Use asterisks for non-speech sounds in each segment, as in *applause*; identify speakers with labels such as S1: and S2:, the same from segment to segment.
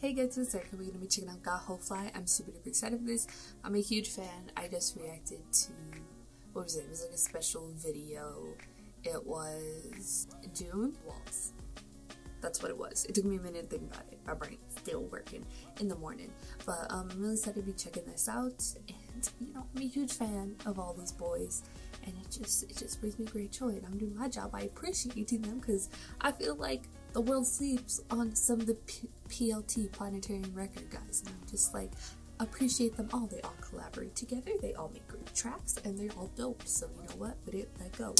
S1: Hey guys, it's Erika. We're gonna be checking out Gaho Fly. I'm super duper excited for this. I'm a huge fan. I just reacted to what was it? It was like a special video. It was June Walls. That's what it was. It took me a minute to think about it. My brain still working in the morning. But um, I'm really excited to be checking this out. And you know, I'm a huge fan of all these boys. And it just it just brings me great joy. And I'm doing my job by appreciating them because I feel like the world sleeps on some of the P PLT Planetarium record guys. And I'm just like appreciate them all. They all collaborate together. They all make great tracks and they're all dope. So you know what? But it let go.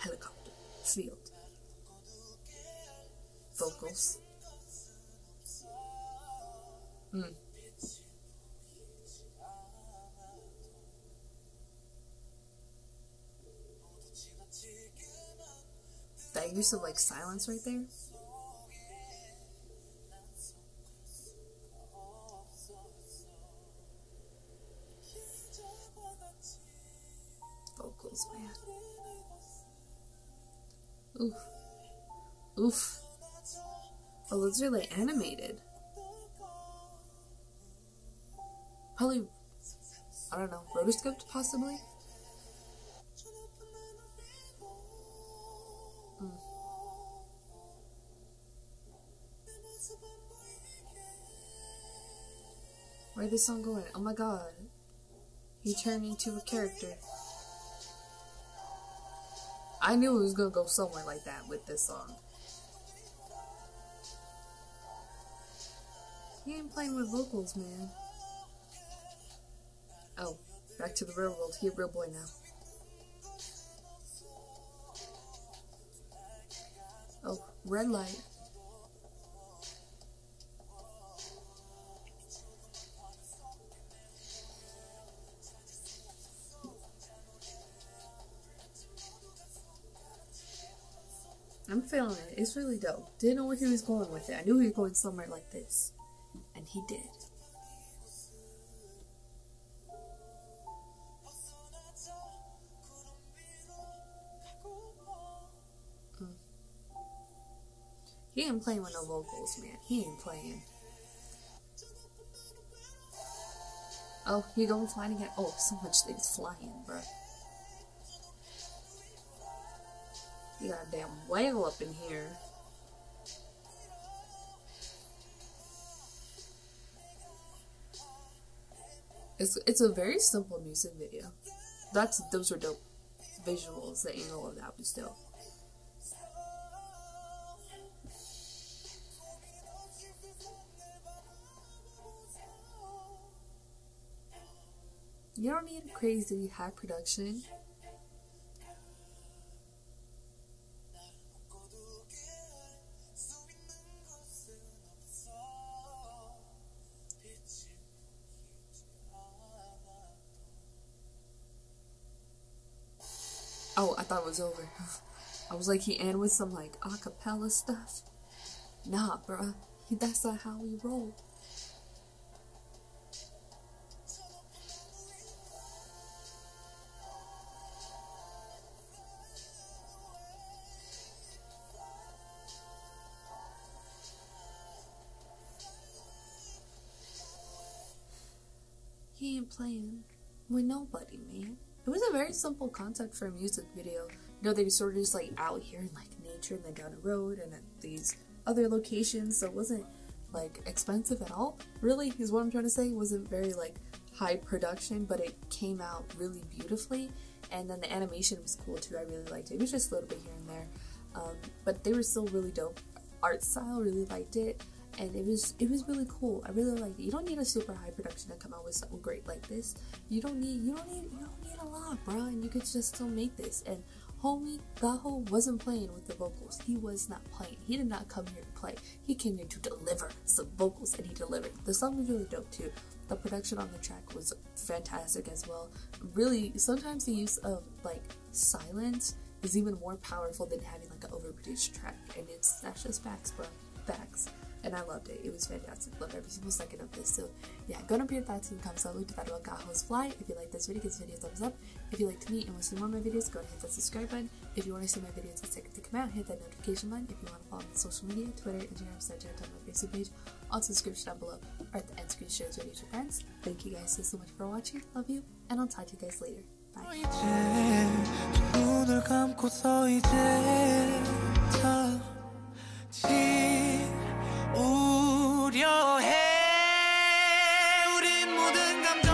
S1: helicopter, field, vocals. Mm. That use of like silence right there. Vocals, man. Oof. Oof. Oh, are like animated. Probably, I don't know, rotoscoped possibly? Where'd this song going? Oh my god. He turned into a character. I knew it was gonna go somewhere like that with this song. He ain't playing with vocals, man. Oh, back to the real world. He a real boy now. Oh, red light. I'm feeling it. It's really dope. Didn't know where he was going with it. I knew he was going somewhere like this. And he did. He ain't playing with no vocals, man. He ain't playing. Oh, he going flying again. Oh, so much things flying, bro. You got a damn whale up in here. It's it's a very simple music video. That's those are dope visuals. The angle of that was dope. You don't need crazy high production. Oh, I thought it was over. *laughs* I was like, he end with some like acapella stuff. Nah, bruh. That's not how we roll. Playing with nobody, man. It was a very simple concept for a music video. You know, they were sort of just like out here in like nature and then down the road and at these other locations, so it wasn't like expensive at all. Really, is what I'm trying to say. It wasn't very like high production, but it came out really beautifully. And then the animation was cool too. I really liked it. It was just a little bit here and there, um, but they were still really dope. Art style, really liked it and it was it was really cool. I really liked it. You don't need a super high production to come out with something great like this. You don't need you don't need you don't need a lot, bro. And you could just still make this. And homie Gaho wasn't playing with the vocals. He was not playing. He did not come here to play. He came here to deliver some vocals, and he delivered. The song was really dope too. The production on the track was fantastic as well. Really, sometimes the use of like silence is even more powerful than having like an overproduced track, and it's that's just facts, bro. Facts. And I loved it. It was fantastic. Loved every single second of this. So yeah, go and appear that to the comments below about Gaho's fly. If you like this video, give this video a thumbs up. If you like to me and want to see more of my videos, go and hit that subscribe button. If you want to see my videos the second to come out, hit that notification button. If you want to follow me on social media, Twitter, Instagram, Snapchat, on my Facebook page, also description down below, or at the end screen shows video to friends. Thank you guys so, so much for watching. Love you, and I'll talk to you guys later. Bye. 모든 감정